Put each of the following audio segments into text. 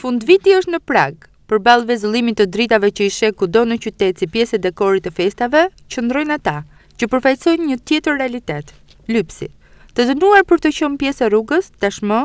Fundviti është në prag. Përballë vezëllimit të dritave që i sheh kudo në qytet si pjesë e dekorit të festave, qëndrojnë ata, që përfaqësojnë një tjetër realitet, lypsit. Të dënuar për të qenë pjesë e rrugës, tashmë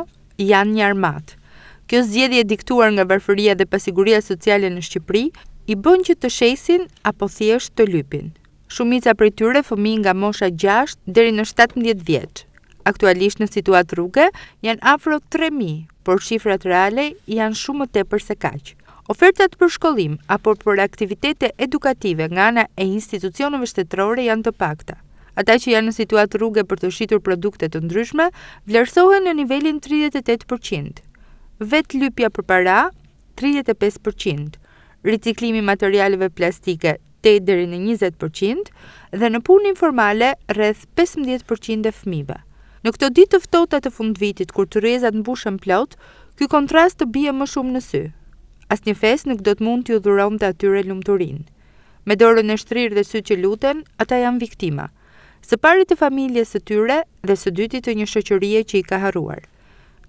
janë një armatë. Kjo zgjedhje e diktuar nga varfëria dhe pasiguria sociale në Shqipëri, i bën që të shesin apo thjesht të lypin. Shumica prej tyre fëmijë nga mosha gjashtë deri në shtatëmbëdhjetë vjeç. Aktualisht në situatë rruge janë afro tre mijë, por shifrat reale janë shumë më tepër se kaq. Ofertat për shkollim apo për aktivitete edukative nga ana e institucioneve shtetërore janë të pakta. Ata që janë në situatë rruge për të shitur produkte të ndryshme vlerësohen në nivelin tridhjetë e tetë për qind. Vetë lypja për para 35 për qind, riciklimi i materialeve plastike 8 deri në 20 për qind dhe në punë informale rreth 15 për qind e fëmijëve. Në këto ditë të ftohta të fundvitit, kur tryezat mbushen plot, ky kontrast të bie më shumë në sy. Asnjë festë nuk do të mund t'iu dhuronte atyre lumturinë. Me dorën e shtrirë dhe sy që luten, ata janë viktima. Së pari të familjes së tyre dhe së dyti të një shoqërie që i ka harruar.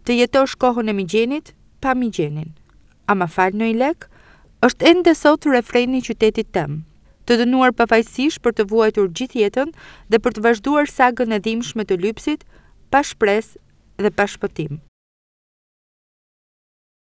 Të jetosh kohën e Migjenit pa Migjenin. A ma fal ni lek? Është ende sot refreni i qytetit tem. Të dënuar pafajësisht për të vuajtur gjithë jetën dhe për të vazhduar sagën e dhimbshme të lypësit, pa shpresë dhe pa shpëtim.